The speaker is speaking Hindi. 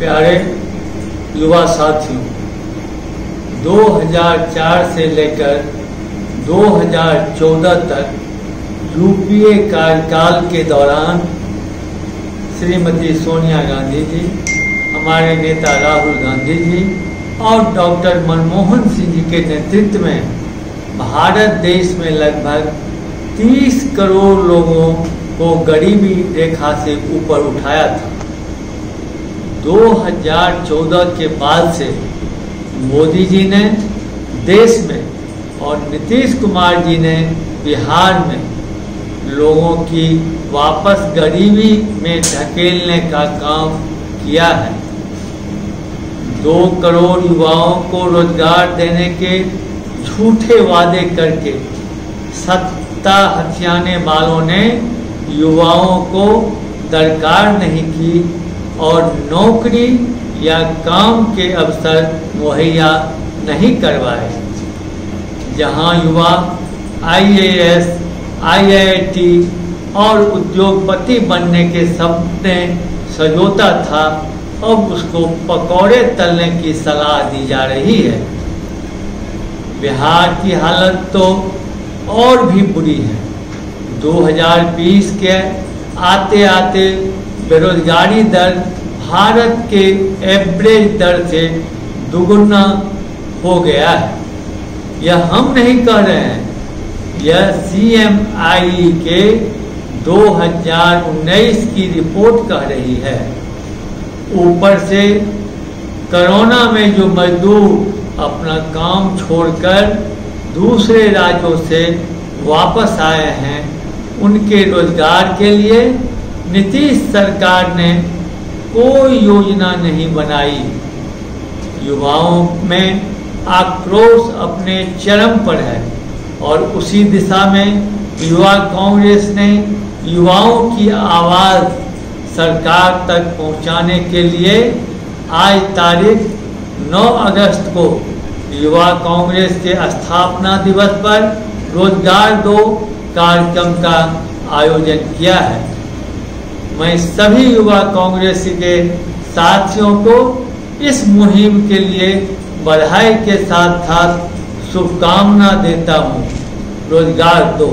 प्यारे युवा साथियों 2004 से लेकर 2014 तक यूपीए कार्यकाल के दौरान श्रीमती सोनिया गांधी जी, हमारे नेता राहुल गांधी जी और डॉक्टर मनमोहन सिंह जी के नेतृत्व में भारत देश में लगभग 30 करोड़ लोगों को गरीबी रेखा से ऊपर उठाया था। 2014 के बाद से मोदी जी ने देश में और नीतीश कुमार जी ने बिहार में लोगों की वापस गरीबी में धकेलने का काम किया है। दो करोड़ युवाओं को रोज़गार देने के झूठे वादे करके सत्ता हथियाने वालों ने युवाओं को दरकार नहीं की और नौकरी या काम के अवसर मुहैया नहीं करवाए। जहाँ युवा आईएएस, आईआईटी और उद्योगपति बनने के सपने सजोता था अब उसको पकौड़े तलने की सलाह दी जा रही है। बिहार की हालत तो और भी बुरी है। 2020 के आते आते बेरोजगारी दर भारत के एवरेज दर से दुगुना हो गया है। यह हम नहीं कह रहे हैं। यह सीएमआई के 2019 की रिपोर्ट कह रही है। ऊपर से कोरोना में जो मजदूर अपना काम छोड़कर दूसरे राज्यों से वापस आए हैं, उनके रोज़गार के लिए नीतीश सरकार ने कोई योजना नहीं बनाई। युवाओं में आक्रोश अपने चरम पर है और उसी दिशा में युवा कांग्रेस ने युवाओं की आवाज़ सरकार तक पहुँचाने के लिए आज तारीख 9 अगस्त को युवा कांग्रेस के स्थापना दिवस पर रोज़गार दो कार्यक्रम का आयोजन किया है। मैं सभी युवा कांग्रेसी के साथियों को इस मुहिम के लिए बधाई के साथ साथ शुभकामना देता हूँ। रोज़गार दो।